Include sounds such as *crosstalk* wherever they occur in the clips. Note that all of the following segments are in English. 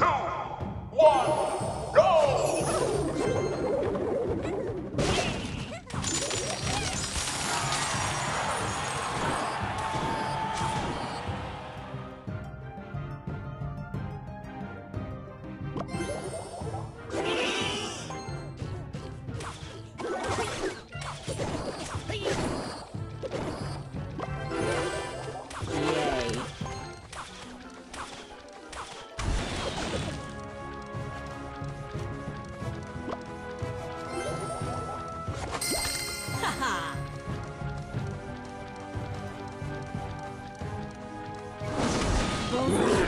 two, one, Thank.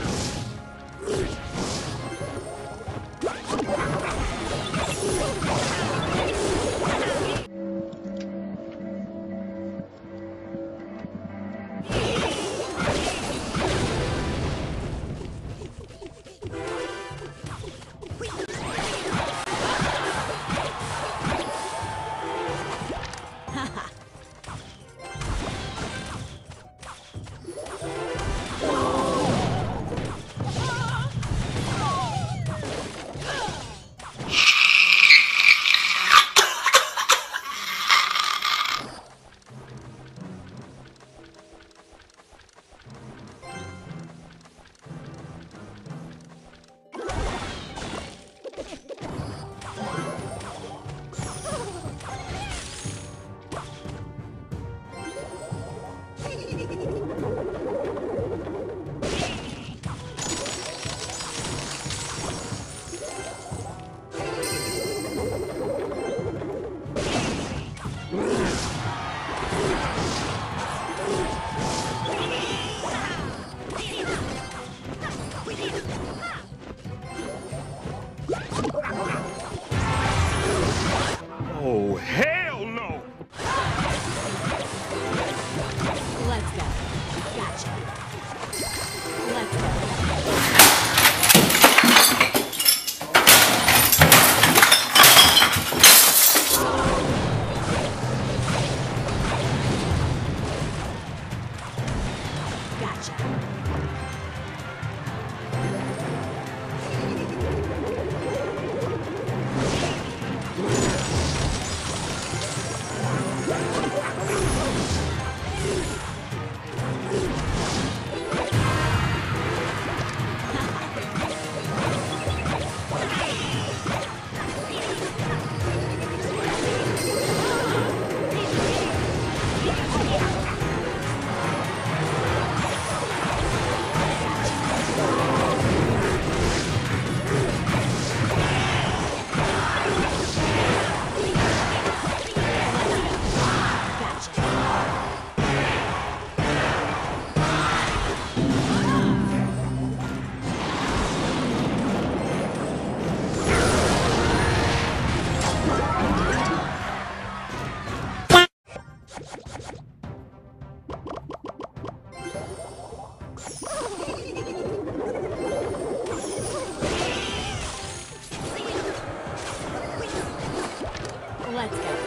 Let's go.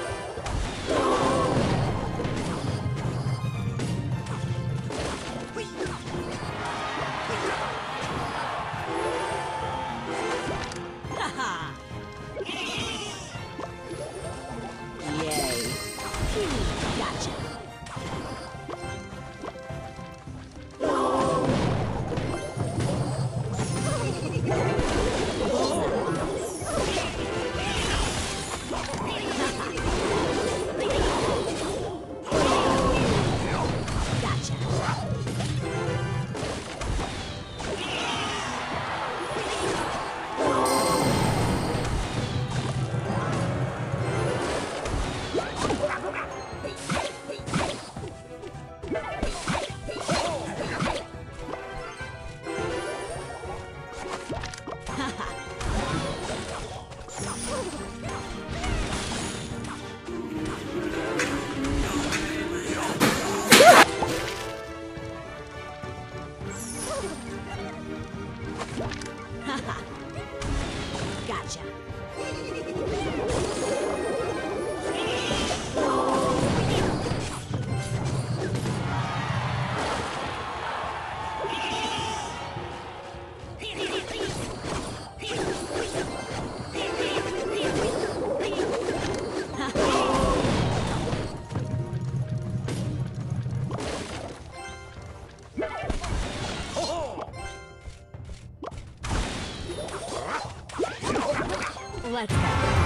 Let's go.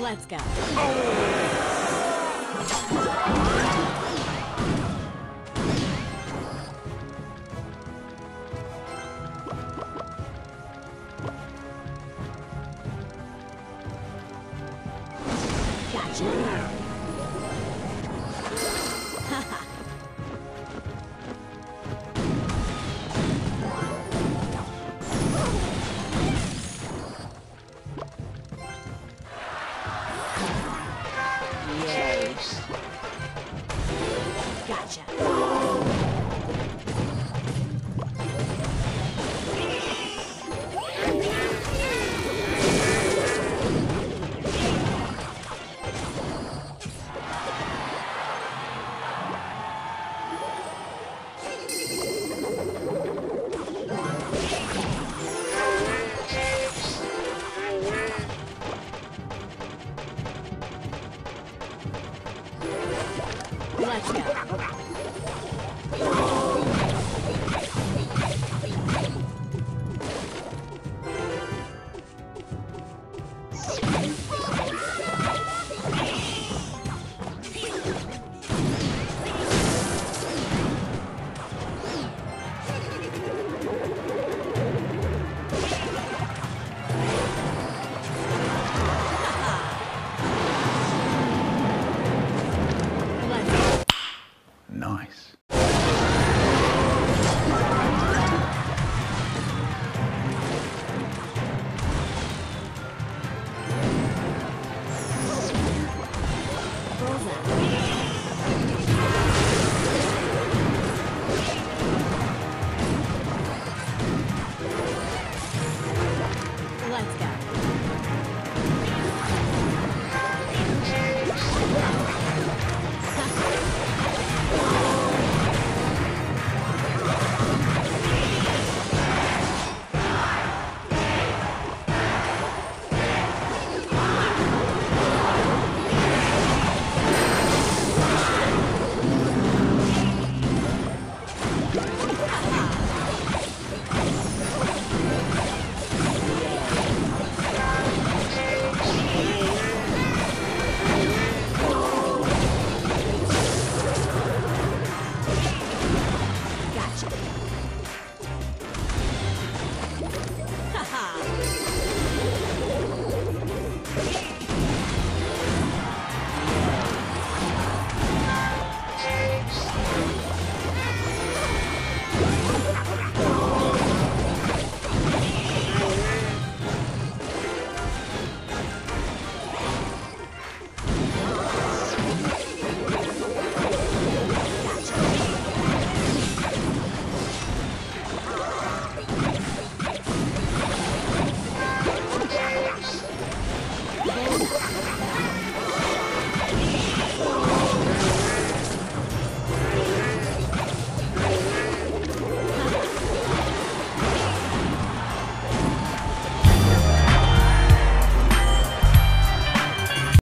Let's go. Oh. Gotcha. *laughs* Ninja.